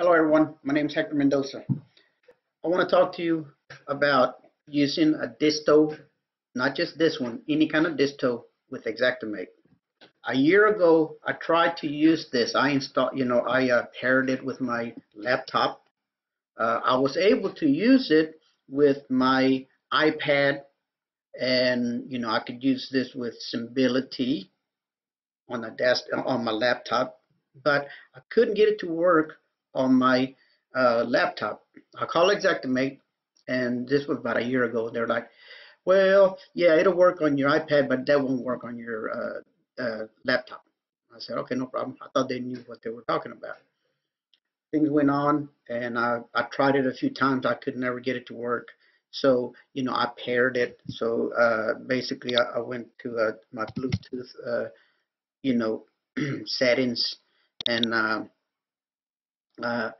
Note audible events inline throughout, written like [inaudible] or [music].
Hello everyone, my name is Hector Mendoza. I want to talk to you about using a disto, not just this one, any kind of disto with Xactimate. A year ago, I tried to use this. I installed, you know, I uh, paired it with my laptop. Uh, I was able to use it with my iPad and, you know, I could use this with Symbility on a desk, on my laptop, but I couldn't get it to work on my uh, laptop. I called Xactimate, and this was about a year ago. They're like, well, yeah, it'll work on your iPad, but that won't work on your uh, uh, laptop. I said, okay, no problem. I thought they knew what they were talking about. Things went on, and I, I tried it a few times. I could never get it to work. So, you know, I paired it. So uh, basically, I, I, went to uh, my Bluetooth, uh, you know, [clears throat] settings, and uh,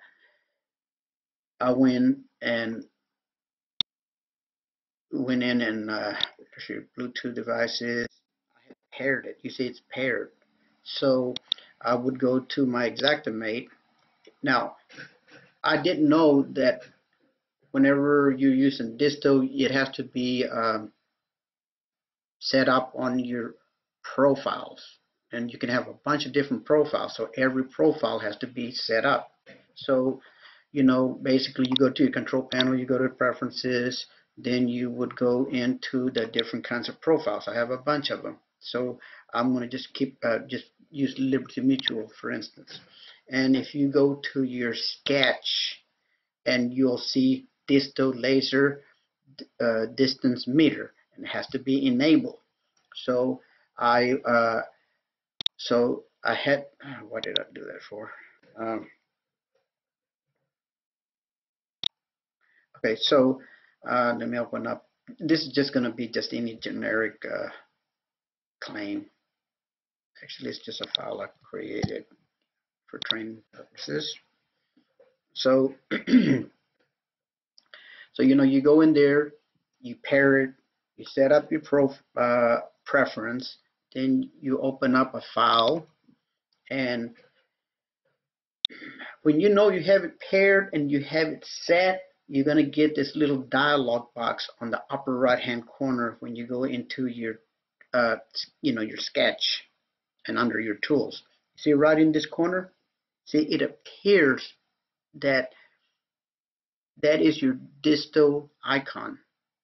I went and went in and uh, Bluetooth devices. I had paired it. You see, it's paired. So I would go to my Xactimate. Now, I didn't know that whenever you're using disto, it has to be um, set up on your profiles. And you can have a bunch of different profiles. So every profile has to be set up. So, you know, basically you go to your control panel, you go to preferences, then you would go into the different kinds of profiles. I have a bunch of them. So I'm going to just keep, uh, just use Liberty Mutual, for instance. And if you go to your sketch and you'll see disto laser uh, distance meter and it has to be enabled. So I, uh, so I had, what did I do that for? Um, Okay, so uh, let me open up. This is just going to be just any generic uh, claim. Actually, it's just a file I created for training purposes. So, [clears throat] so you know, you go in there, you pair it, you set up your prof, uh, preference, then you open up a file, and [clears throat] when you know you have it paired and you have it set, you're going to get this little dialog box on the upper right hand corner when you go into your uh, you know your sketch and under your tools. See right in this corner? See it appears that that is your disto icon.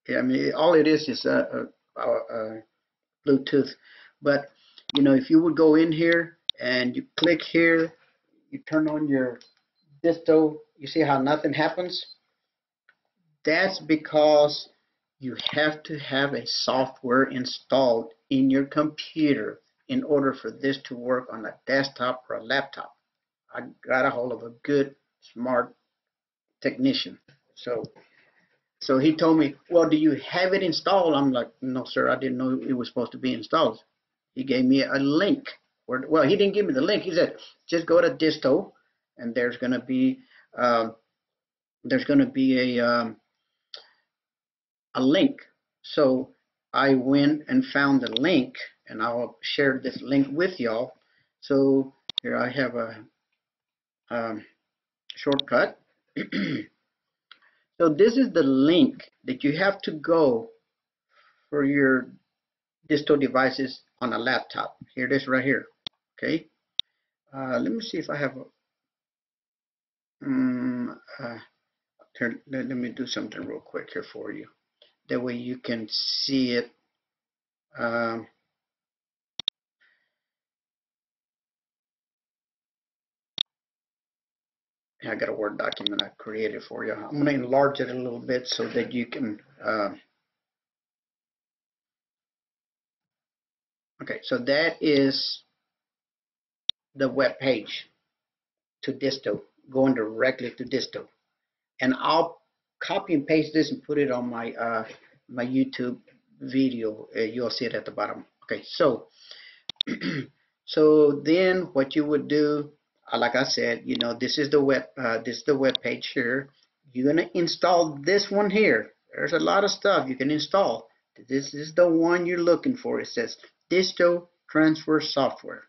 I mean all it is is a, a, a Bluetooth. But you know if you would go in here and you click here you turn on your disto you see how nothing happens that's because you have to have a software installed in your computer in order for this to work on a desktop or a laptop. I got a hold of a good, smart technician. So so he told me, well, do you have it installed? I'm like, no, sir, I didn't know it was supposed to be installed. He gave me a link. Where, well, he didn't give me the link. He said, just go to disto, and there's going to be um, there's going to be a um, a link. So I went and found the link and I'll share this link with y'all. So here I have a um, shortcut. [clears throat] so this is the link that you have to go for your disto devices on a laptop. Here it is right here. Okay. Uh, let me see if I have a um, uh, here, let, let me do something real quick here for you that way you can see it um, I got a Word document I created for you. I'm going to enlarge it a little bit so that you can uh, okay so that is the web page to disto going directly to disto and I'll copy and paste this and put it on my uh, my YouTube video. Uh, you'll see it at the bottom. Okay, so [clears throat] so then what you would do, uh, like I said, you know, this is the web uh, this is the web page here. You're gonna install this one here. There's a lot of stuff you can install. This is the one you're looking for. It says Disto Transfer Software.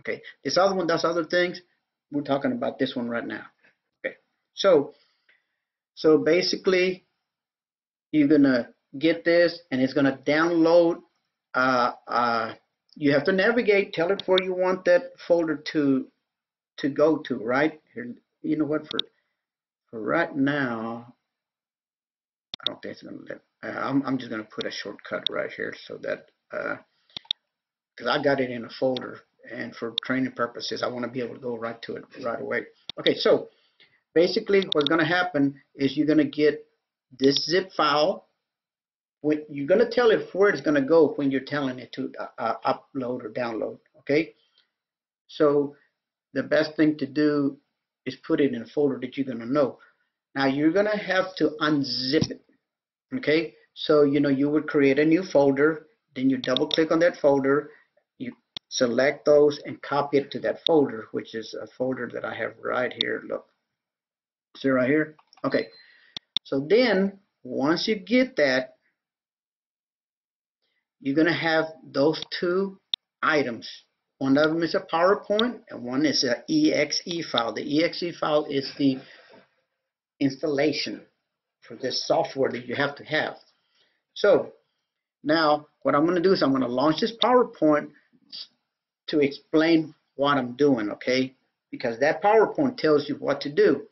Okay, this other one does other things. We're talking about this one right now. Okay, so, so basically, you're gonna get this, and it's gonna download. Uh, uh, you have to navigate. Tell it where you want that folder to to go to. Right here, you know what? For for right now, I don't think it's gonna let. Uh, I'm I'm just gonna put a shortcut right here so that because uh, I got it in a folder and for training purposes, I want to be able to go right to it right away. Okay, so basically what's going to happen is you're going to get this zip file. When you're going to tell it where it's going to go when you're telling it to uh, uh, upload or download. Okay, so the best thing to do is put it in a folder that you're going to know. Now you're going to have to unzip it. Okay, so you know you would create a new folder, then you double click on that folder, you select those and copy it to that folder, which is a folder that I have right here. Look, see right here? Okay, so then once you get that, you're going to have those two items. One of them is a PowerPoint and one is an exe file. The exe file is the installation for this software that you have to have. So now what I'm going to do is I'm going to launch this PowerPoint to explain what I'm doing, okay? Because that PowerPoint tells you what to do.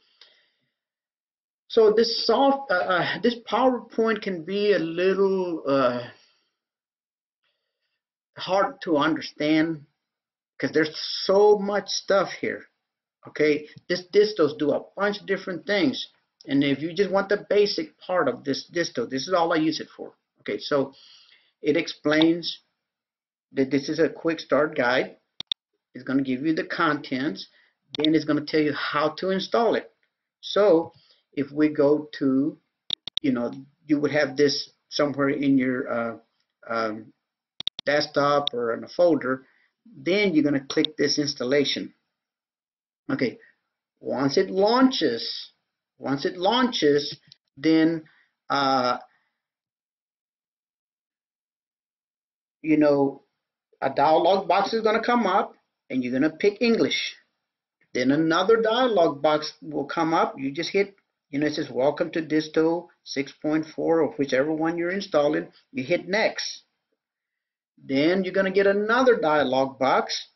So this soft, uh, uh, this PowerPoint can be a little uh, hard to understand because there's so much stuff here. Okay, this distos do a bunch of different things, and if you just want the basic part of this disto, this is all I use it for. Okay, so it explains that this is a quick start guide. It's going to give you the contents. Then it's going to tell you how to install it. So if we go to, you know, you would have this somewhere in your uh, um, desktop or in a folder. Then you're going to click this installation. Okay, once it launches, once it launches, then uh, you know a dialog box is going to come up and you're going to pick English. Then another dialog box will come up. You just hit, you know, it says welcome to Disto 6.4 or whichever one you're installing. You hit next. Then you're going to get another dialog box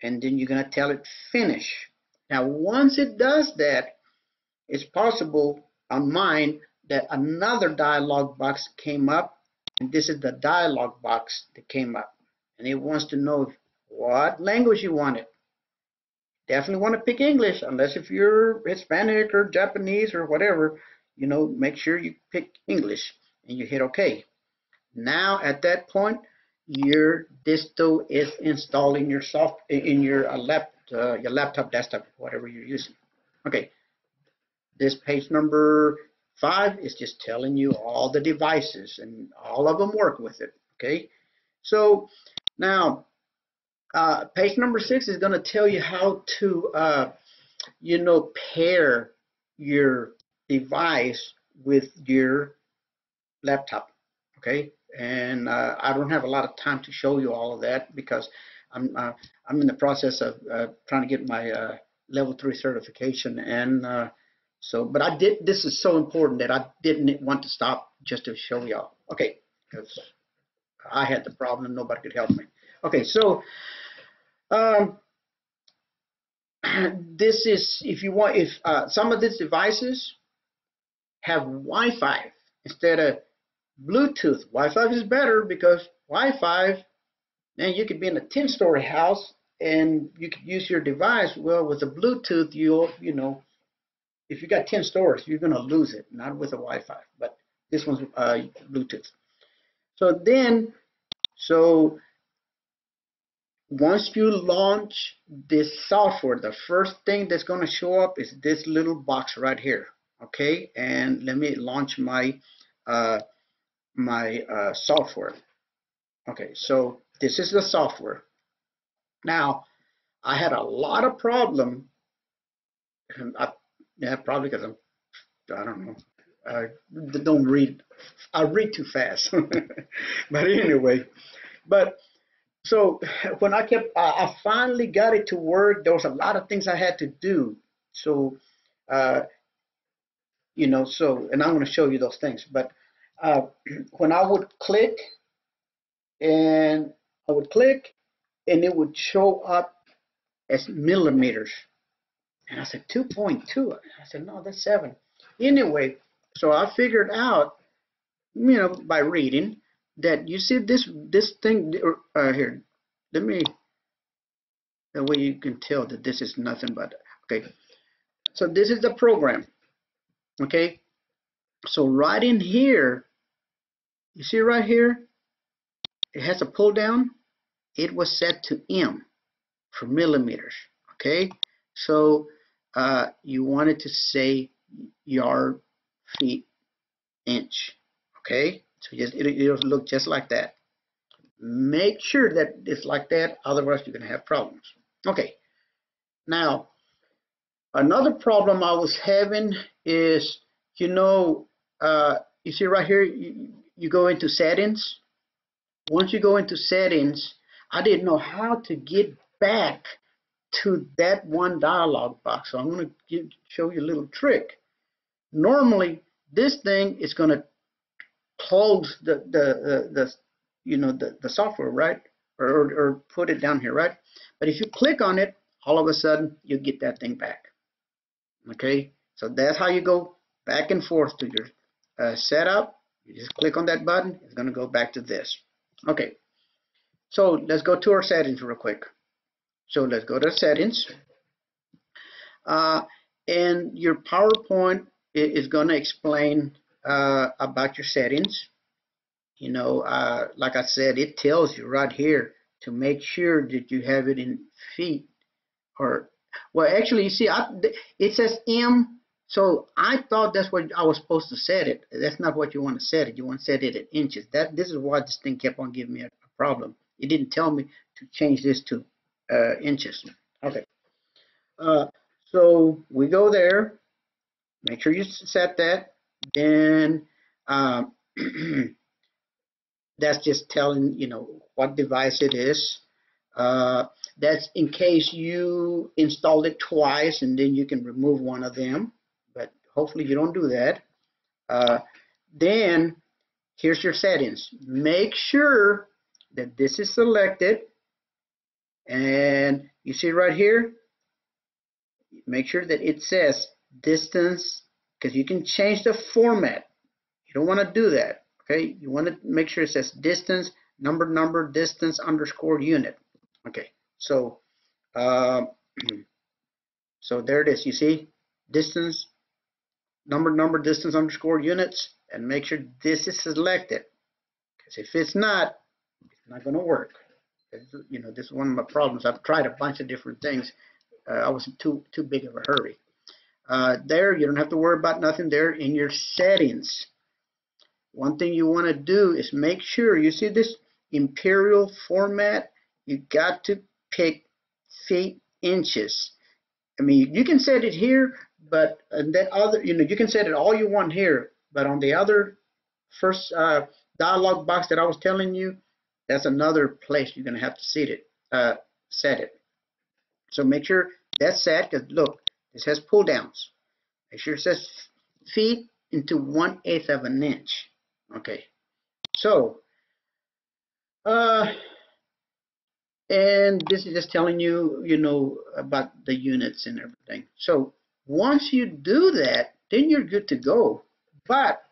and then you're going to tell it finish. Now, once it does that, it's possible on mine that another dialog box came up and this is the dialog box that came up and it wants to know what language you want it. Definitely want to pick English, unless if you're Hispanic or Japanese or whatever, you know, make sure you pick English and you hit OK. Now at that point, your disto is installing your soft in your uh, lap, uh, your laptop, desktop, whatever you're using. Okay, this page number five is just telling you all the devices and all of them work with it. Okay, so now, uh, page number six is going to tell you how to, uh, you know, pair your device with your laptop. Okay, and uh, I don't have a lot of time to show you all of that because I'm uh, I'm in the process of uh, trying to get my level three certification, and so but I did. This is so important that I didn't want to stop just to show y'all. Okay, because I had the problem and nobody could help me. Okay, so um, [clears throat] this is if you want if uh, some of these devices have Wi-Fi instead of Bluetooth. Wi-Fi is better because Wi-Fi, then you could be in a 10-story house and you could use your device. Well, with a Bluetooth, you'll you know if you got 10 stories, you're going to lose it, not with a Wi-Fi, but this one's uh, Bluetooth. So then so once you launch this software, the first thing that's going to show up is this little box right here. Okay, and let me launch my uh, my uh, software. Okay, so this is the software. Now, I had a lot of problem. I, yeah, probably because I'm, I don't know, I don't read. I read too fast. [laughs] but anyway, but so when I kept, I finally got it to work. There was a lot of things I had to do. So uh, you know, so, and I'm going to show you those things. But uh, [clears throat] when I would click and I would click and it would show up as millimeters. And I said, 2.2. I said, no, that's seven. Anyway, so I figured out, you know, by reading that you see this this thing uh, here. Let me, that way you can tell that this is nothing but, okay. So this is the program, okay. So right in here, you see right here, it has a pull down. It was set to M for millimeters, okay. So uh, you wanted to say yard, feet, inch, okay. So just it, it'll look just like that. Make sure that it's like that, otherwise you're going to have problems. Okay. Now, another problem I was having is, you know, uh, you see right here, you, you go into settings. Once you go into settings, I didn't know how to get back to that one dialog box. So I'm going to show you a little trick. Normally, this thing is going to close the the the, the you know the, the software right? Or, or put it down here right? But if you click on it all of a sudden you get that thing back. Okay? So that's how you go back and forth to your uh, setup. You just click on that button it's going to go back to this. Okay. So let's go to our settings real quick. So let's go to settings. Uh, and your PowerPoint is going to explain uh, about your settings. You know, uh, like I said, it tells you right here to make sure that you have it in feet or, well, actually, you see, I, it says M, so I thought that's what I was supposed to set it. That's not what you want to set it. You want to set it at inches. That This is why this thing kept on giving me a, a problem. It didn't tell me to change this to uh, inches. Okay. Uh, so we go there. Make sure you set that then um, [clears throat] that's just telling you know what device it is. Uh, that's in case you installed it twice and then you can remove one of them, but hopefully you don't do that. Uh, then here's your settings. Make sure that this is selected and you see right here, make sure that it says distance because you can change the format. You don't want to do that. Okay, you want to make sure it says distance, number, number, distance, underscore unit. Okay, so uh, [clears throat] so there it is. You see, distance, number, number, distance, underscore units, and make sure this is selected. Because if it's not, it's not going to work. You know, this is one of my problems. I've tried a bunch of different things. Uh, I was too too big of a hurry. Uh, there, you don't have to worry about nothing there in your settings. One thing you want to do is make sure, you see this imperial format, you got to pick feet inches. I mean, you can set it here, but that other, you know, you can set it all you want here, but on the other first uh, dialog box that I was telling you, that's another place you're going to have to set it. Uh, set it. So make sure that's set, because look, this has pull downs. Make sure it says feet into one eighth of an inch. Okay. So, uh, and this is just telling you, you know, about the units and everything. So once you do that, then you're good to go. But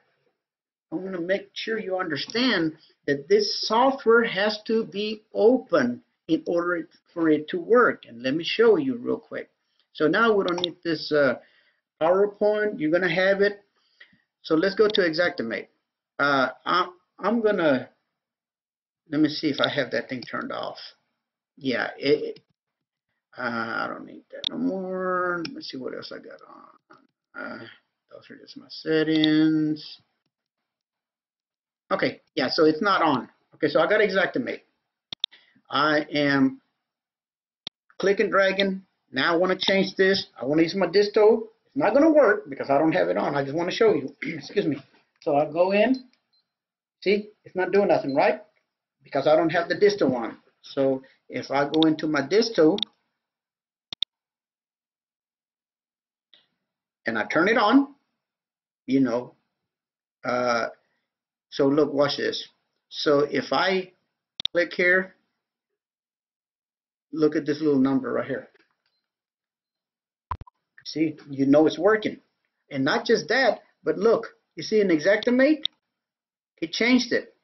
I want to make sure you understand that this software has to be open in order for it to work. And let me show you real quick. So now we don't need this uh, PowerPoint. You're going to have it. So let's go to Xactimate. Uh, I'm, I'm going to, let me see if I have that thing turned off. Yeah, it, uh, I don't need that no more. Let's see what else I got on. Uh, those are just my settings. Okay, yeah, so it's not on. Okay, so I got Xactimate. I am clicking, dragging, now I want to change this. I want to use my disto. It's not going to work because I don't have it on. I just want to show you. [clears throat] Excuse me. So I go in. See, it's not doing nothing, right? Because I don't have the disto on. So if I go into my disto and I turn it on, you know. Uh, so look, watch this. So if I click here, look at this little number right here. See, you know it's working. And not just that, but look, you see an Xactimate? It changed it.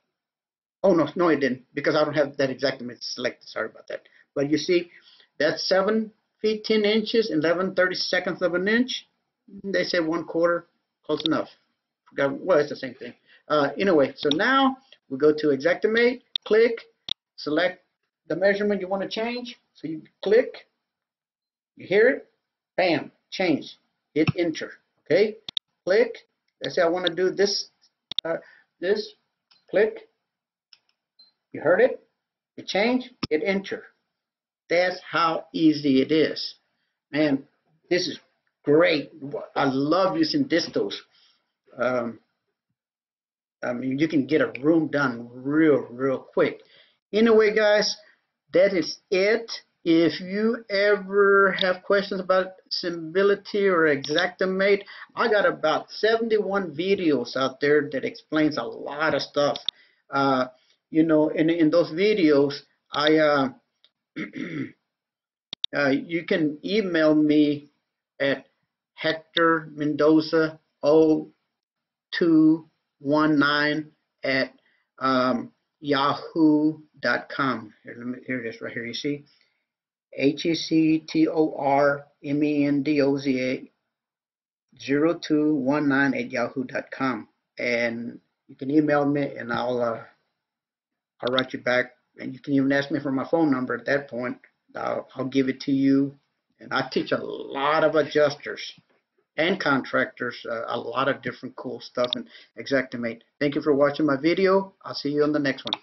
Oh, no, no, it didn't, because I don't have that Xactimate selected. Sorry about that. But you see, that's 7 feet 10 inches, 11 30 seconds of an inch. They say one quarter, close enough. Forgot, well, it's the same thing. Uh, anyway, so now we go to Xactimate, click, select the measurement you want to change. So you click, you hear it, bam, change, hit enter, okay? Click, let's say I want to do this, uh, this, click, you heard it, you change, hit enter. That's how easy it is. Man, this is great. I love using distos. Um, I mean, you can get a room done real, real quick. Anyway, guys, that is it. If you ever have questions about Symbility or Xactimate, I got about 71 videos out there that explains a lot of stuff. Uh, you know, in, in those videos, I uh, [clears throat] uh, you can email me at Hector Mendoza 0219 at um, yahoo.com. Here, let me, here it is right here. You see? H E C T O R M E N D O Z A 0219 at yahoo.com. And you can email me and I'll uh, I'll write you back. And you can even ask me for my phone number at that point. I'll, I'll give it to you. And I teach a lot of adjusters and contractors, uh, a lot of different cool stuff and Xactimate. Thank you for watching my video. I'll see you on the next one.